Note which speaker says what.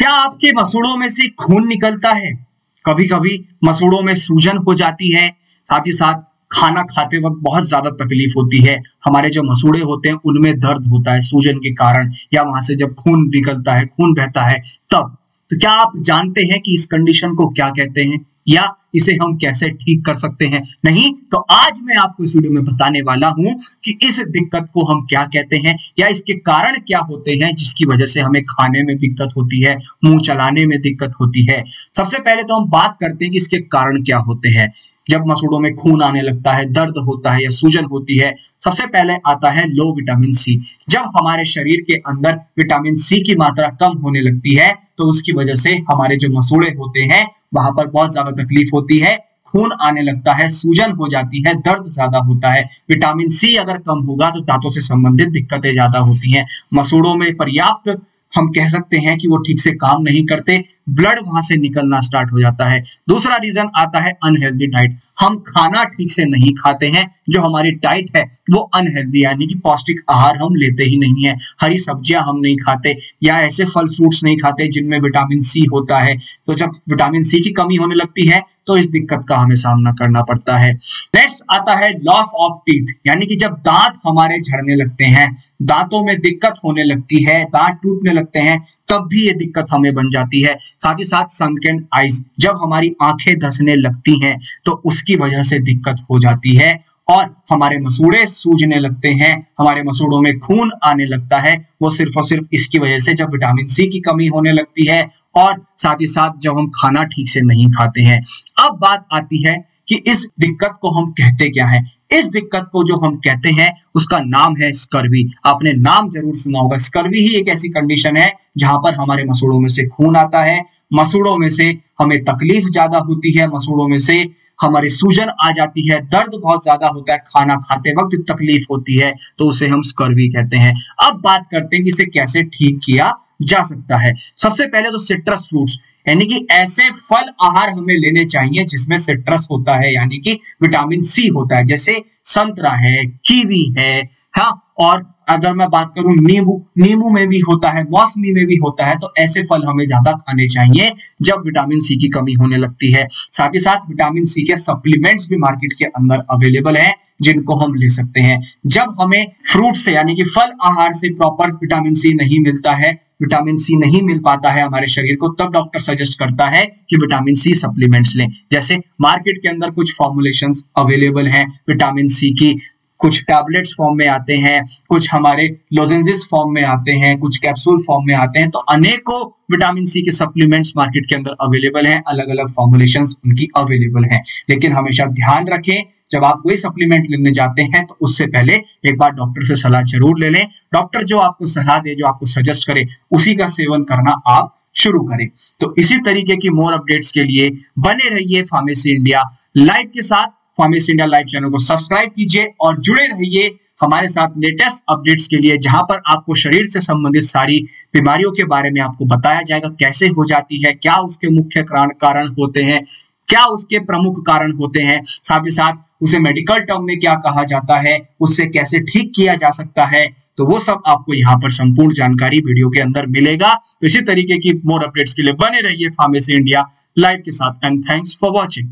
Speaker 1: क्या आपके मसूड़ों में से खून निकलता है? कभी कभी मसूड़ों में सूजन हो जाती है, साथ ही साथ खाना खाते वक्त बहुत ज़्यादा तकलीफ़ होती है। हमारे जो मसूड़े होते हैं, उनमें दर्द होता है सूजन के कारण, या वहाँ से जब खून निकलता है, खून बहता है, तब। तो क्या आप जानते हैं कि इस कंडीशन को क्या कहते हैं? या इसे हम कैसे ठीक कर सकते हैं? नहीं तो आज मैं आपको इस वीडियो में बताने वाला हूँ कि इस दिक्कत को हम क्या कहते हैं या इसके कारण क्या होते हैं जिसकी वजह से हमें खाने में दिक्कत होती है, मुँह चलाने में दिक्कत होती है। सबसे पहले तो हम बात करते हैं कि इसके कारण क्या होते हैं। जब मसूड़ों में खून आने लगता है, दर्द होता है या सूजन होती है, सबसे पहले आता है लो विटामिन सी। जब हमारे शरीर के अंदर विटामिन सी की मात्रा कम होने लगती है तो उसकी वजह से हमारे जो मसूड़े होते हैं, वहाँ पर बहुत ज़्यादा तकलीफ़ होती है, खून आने लगता है, सूजन हो जाती है, दर्द ज़्यादा होता है। विटामिन सी अगर कम होगा तो दांतों से संबंधित दिक्कतें ज़्यादा होती हैं। मसूड़ों में पर्याप्त हम कह सकते हैं कि वो ठीक से काम नहीं करते ब्लड वहाँ से निकलना स्टार्ट हो जाता है। दूसरा रीजन आता है अनहेल्दी डाइट हम खाना ठीक से नहीं खाते हैं, जो हमारी डाइट है, वो अनहेल्दी यानी कि पौष्टिक आहार हम लेते ही नहीं है। हरी सब्ज़ियाँ हम नहीं खाते, या ऐसे फल फ्रूट्स नहीं खाते जिनमें विटामिन सी होता है। तो जब विटामिन सी की कमी होने लगती है तो इस दिक्कत का हमें सामना करना पड़ता है। नेक्स्ट आता है लॉस ऑफ़ टीथ यानी कि जब दांत हमारे झड़ने लगते हैं, दांतों में दिक्कत होने लगती है, दांत टूटने लगते हैं तब भी ये दिक्कत हमें बन जाती है। साथ ही साथ सनकेन आइज़ जब हमारी आँखें धसने लगती हैं तो उसकी वजह से दिक्कत हो जाती है और हमारे मसूड़े सूजने लगते हैं, हमारे मसूड़ों में खून आने लगता है, वो सिर्फ़ और सिर्फ़ इसकी वजह से जब विटामिन सी की कमी होने लगती है और साथ ही साथ जब हम खाना ठीक से नहीं खाते हैं, अब बात आती है कि इस दिक्कत को हम कहते क्या है? इस दिक्कत को जो हम कहते हैं, उसका नाम है स्कर्वी। आपने नाम ज़रूर सुना होगा। स्कर्वी ही एक ऐसी कंडीशन है जहाँ पर हमारे मसूड़ों में से खून आता है। मसूड़ों में से हमें तकलीफ़ ज़्यादा होती है। मसूड़ों में से हमारी सूजन आ जाती है। दर्द बहुत ज़्यादा होता है। खाना खाते वक्त तकलीफ़ होती है तो उसे हम स्कर्वी कहते हैं। अब बात करते हैं कि इसे कैसे ठीक किया जा सकता है। सबसे पहले तो सिट्रस फ्रूट्स यानी कि ऐसे फल आहार हमें लेने चाहिए जिसमें सिट्रस होता है, यानी कि विटामिन सी होता है, जैसे संतरा है कीवी है, हा, और अगर मैं बात करूँ नींबू नींबू में भी होता है, मौसमी में भी होता है तो ऐसे फल हमें ज़्यादा खाने चाहिए जब विटामिन सी की कमी होने लगती है। साथ ही साथ विटामिन सी के सप्लीमेंट्स भी मार्केट के अंदर अवेलेबल हैं, जिनको हम ले सकते हैं। जब हमें फ्रूट से, यानी कि फल आहार से प्रॉपर विटामिन सी नहीं मिलता है, विटामिन सी नहीं मिल पाता है हमारे शरीर को, तब डॉक्टर सजेस्ट करता है कि विटामिन सी सप्लीमेंट्स लें। जैसे मार्केट के अंदर कुछ फॉर्मुलेशन अवेलेबल हैं, विटामिन सी की कुछ टैबलेट्स फॉर्म में आते हैं, कुछ हमारे लोजेंसिस फॉर्म में आते हैं, कुछ कैप्सूल फॉर्म में आते हैं तो अनेकों विटामिन सी के सप्लीमेंट्स मार्केट के अंदर अवेलेबल हैं अलग अलग फॉर्मुलेशन उनकी अवेलेबल हैं। लेकिन हमेशा ध्यान रखें, जब आप कोई सप्लीमेंट लेने जाते हैं तो उससे पहले एक बार डॉक्टर से सलाह ज़रूर ले लें। डॉक्टर जो आपको सलाह दे, जो आपको सजेस्ट करे, उसी का सेवन करना आप शुरू करें। तो इसी तरीके की मोर अपडेट्स के लिए बने रहिए फार्मेसी इंडिया लाइव के साथ फार्मेसी इंडिया लाइव चैनल को सब्सक्राइब कीजिए और जुड़े रहिए हमारे साथ लेटेस्ट अपडेट्स के लिए, जहाँ पर आपको शरीर से संबंधित सारी बीमारियों के बारे में आपको बताया जाएगा, कैसे हो जाती है, क्या उसके मुख्य कारण होते हैं, क्या उसके प्रमुख कारण होते हैं, साथ ही साथ उसे मेडिकल टर्म में क्या कहा जाता है, उससे कैसे ठीक किया जा सकता है तो वो सब आपको यहाँ पर संपूर्ण जानकारी वीडियो के अंदर मिलेगा। तो इसी तरीके की मोर अपडेट्स के लिए बने रहिए फार्मेसी इंडिया लाइव के साथ एंड थैंक्स फॉर वॉचिंग